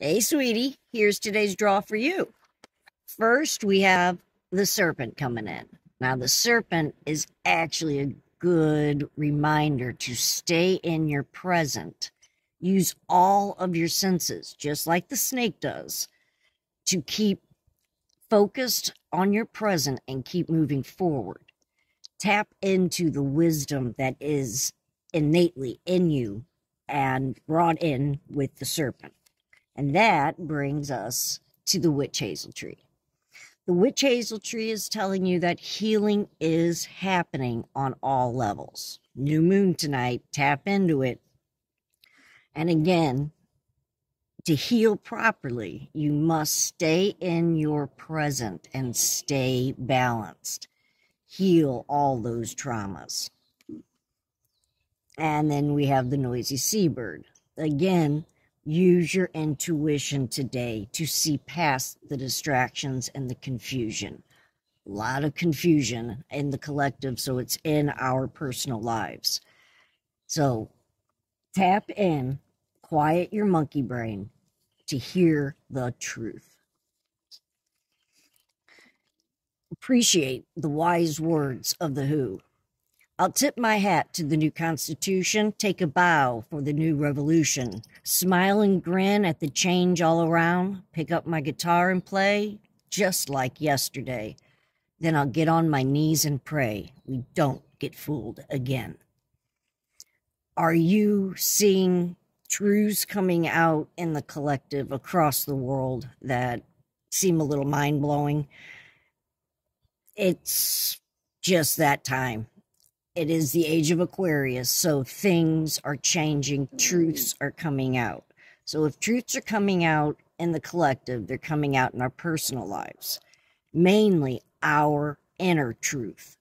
Hey, sweetie, here's today's draw for you. First, we have the serpent coming in. Now, the serpent is actually a good reminder to stay in your present. Use all of your senses, just like the snake does, to keep focused on your present and keep moving forward. Tap into the wisdom that is innately in you and brought in with the serpent. And that brings us to the witch hazel tree. The witch hazel tree is telling you that healing is happening on all levels. New moon tonight, tap into it. And again, to heal properly, you must stay in your present and stay balanced. Heal all those traumas. And then we have the noisy seabird. Again, Use your intuition today to see past the distractions and the confusion. A lot of confusion in the collective, so it's in our personal lives. So tap in, quiet your monkey brain to hear the truth. Appreciate the wise words of the Who. I'll tip my hat to the new Constitution, take a bow for the new revolution, smile and grin at the change all around, pick up my guitar and play just like yesterday. Then I'll get on my knees and pray we don't get fooled again. Are you seeing truths coming out in the collective across the world that seem a little mind blowing? It's just that time it is the age of Aquarius, so things are changing, truths are coming out. So if truths are coming out in the collective, they're coming out in our personal lives, mainly our inner truth.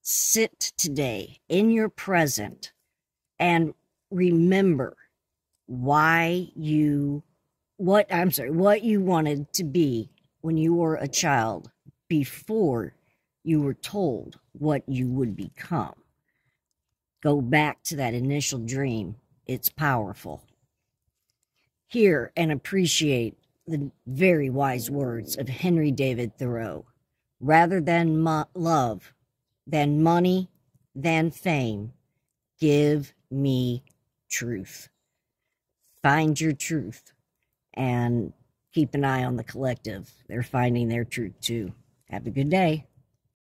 Sit today in your present and remember why you what I'm sorry, what you wanted to be when you were a child before you were told what you would become. Go back to that initial dream. It's powerful. Hear and appreciate the very wise words of Henry David Thoreau. Rather than mo- love, than money, than fame, give me truth. Find your truth and keep an eye on the collective. They're finding their truth too. Have a good day.